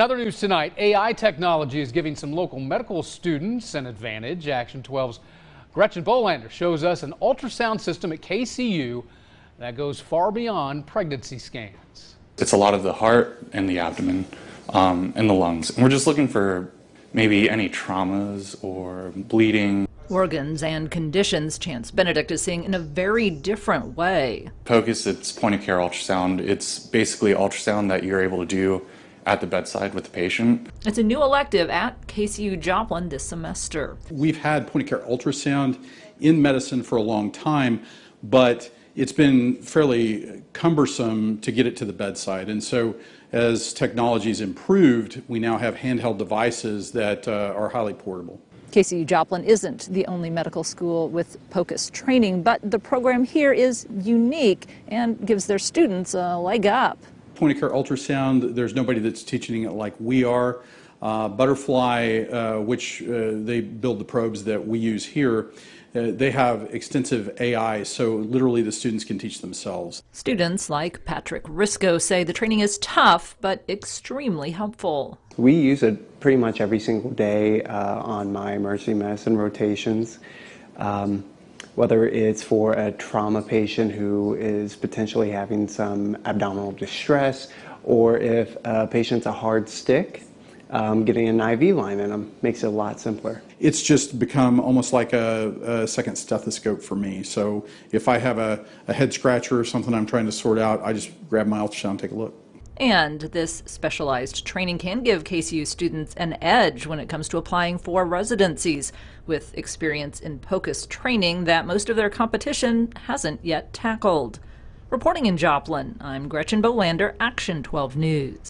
In other news tonight, AI technology is giving some local medical students an advantage. Action 12's Gretchen Bolander shows us an ultrasound system at KCU that goes far beyond pregnancy scans. It's a lot of the heart and the abdomen um, and the lungs. And we're just looking for maybe any traumas or bleeding. Organs and conditions Chance Benedict is seeing in a very different way. POCUS, it's point of care ultrasound. It's basically ultrasound that you're able to do at the bedside with the patient. It's a new elective at KCU Joplin this semester. We've had point of care ultrasound in medicine for a long time, but it's been fairly cumbersome to get it to the bedside. And so, as technology's improved, we now have handheld devices that uh, are highly portable. KCU Joplin isn't the only medical school with POCUS training, but the program here is unique and gives their students a leg up. Point of care ultrasound, there's nobody that's teaching it like we are. Uh, Butterfly, uh, which uh, they build the probes that we use here, uh, they have extensive AI, so literally the students can teach themselves. Students like Patrick Risco say the training is tough but extremely helpful. We use it pretty much every single day uh, on my emergency medicine rotations. Um, whether it's for a trauma patient who is potentially having some abdominal distress, or if a patient's a hard stick, um, getting an IV line in them makes it a lot simpler. It's just become almost like a, a second stethoscope for me. So if I have a, a head scratcher or something I'm trying to sort out, I just grab my ultrasound and take a look. And this specialized training can give KCU students an edge when it comes to applying for residencies, with experience in POCUS training that most of their competition hasn't yet tackled. Reporting in Joplin, I'm Gretchen Bolander, Action 12 News.